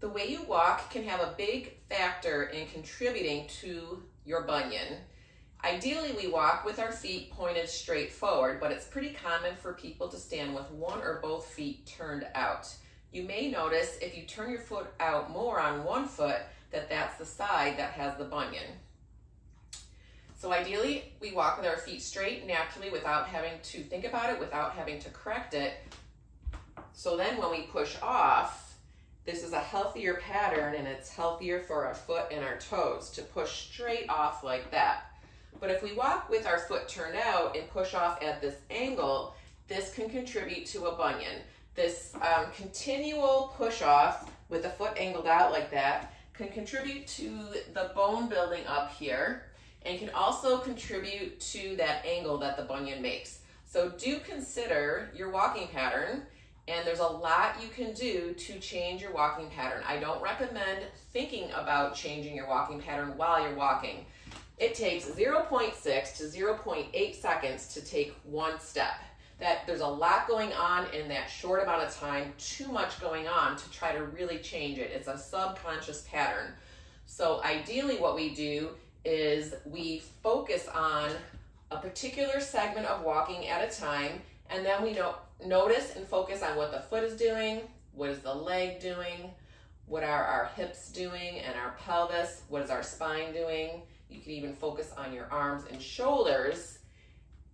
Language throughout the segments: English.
The way you walk can have a big factor in contributing to your bunion. Ideally, we walk with our feet pointed straight forward, but it's pretty common for people to stand with one or both feet turned out. You may notice if you turn your foot out more on one foot that that's the side that has the bunion. So ideally, we walk with our feet straight naturally without having to think about it, without having to correct it. So then when we push off, this is a healthier pattern and it's healthier for our foot and our toes to push straight off like that. But if we walk with our foot turned out and push off at this angle, this can contribute to a bunion. This um, continual push off with the foot angled out like that can contribute to the bone building up here and can also contribute to that angle that the bunion makes. So do consider your walking pattern and there's a lot you can do to change your walking pattern. I don't recommend thinking about changing your walking pattern while you're walking. It takes 0.6 to 0.8 seconds to take one step. That there's a lot going on in that short amount of time, too much going on to try to really change it. It's a subconscious pattern. So ideally what we do is we focus on a particular segment of walking at a time and then we know, notice and focus on what the foot is doing, what is the leg doing, what are our hips doing and our pelvis, what is our spine doing, you can even focus on your arms and shoulders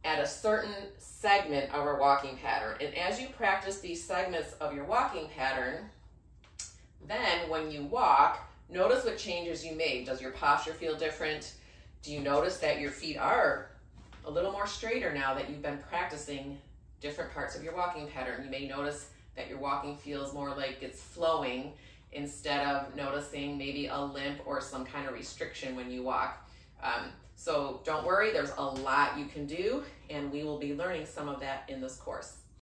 at a certain segment of our walking pattern. And as you practice these segments of your walking pattern, then when you walk, notice what changes you made. Does your posture feel different? Do you notice that your feet are a little more straighter now that you've been practicing different parts of your walking pattern? You may notice that your walking feels more like it's flowing instead of noticing maybe a limp or some kind of restriction when you walk. Um, so don't worry, there's a lot you can do, and we will be learning some of that in this course.